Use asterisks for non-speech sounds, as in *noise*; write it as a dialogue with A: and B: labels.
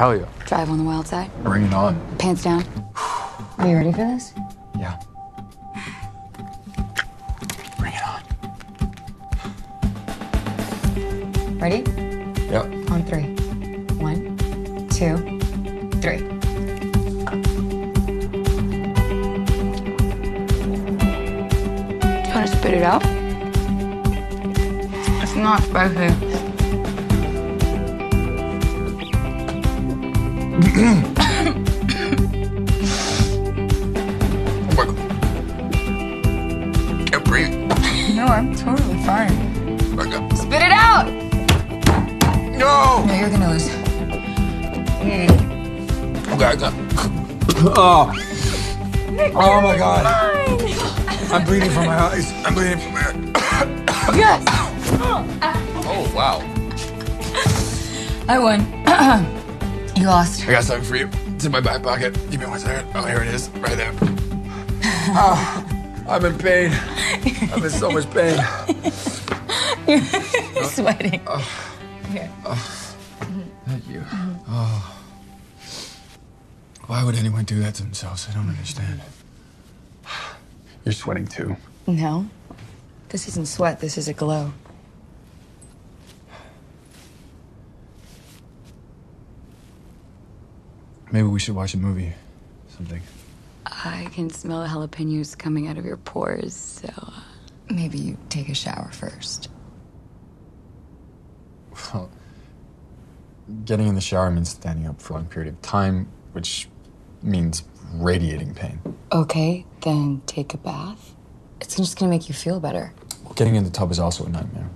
A: Hell yeah.
B: Drive on the wild side.
A: Bring it on.
B: Pants down. *sighs* Are you ready for this?
A: Yeah. Bring it on.
B: Ready?
A: Yep.
B: On three. One, two, three. Do you want to spit it out? It's not spicy.
A: Oh my god. Can't breathe.
B: No, I'm totally fine.
A: Oh my god.
B: Spit it out!
A: No!
B: No, you're gonna lose.
A: Okay, I got. Oh. Oh my god. I'm bleeding from my eyes. I'm bleeding from my eyes.
B: Yes!
A: Oh, wow.
B: I won. *clears throat* you lost.
A: I got something for you. It's in my back pocket. Give me one second. Oh, here it is. Right there. *laughs* Oh, I'm in pain. I'm in so much pain. *laughs*
B: You're sweating. Oh, Here. Oh.
A: Thank you. Oh. Why would anyone do that to themselves? I don't understand. You're sweating too.
B: No. This isn't sweat, this is a glow.
A: Maybe we should watch a movie. Something.
B: I can smell the jalapenos coming out of your pores, so uh, maybe you take a shower first.
A: Well, getting in the shower means standing up for a long period of time, which means radiating pain.
B: Okay, then take a bath. It's just gonna make you feel better.
A: Getting in the tub is also a nightmare.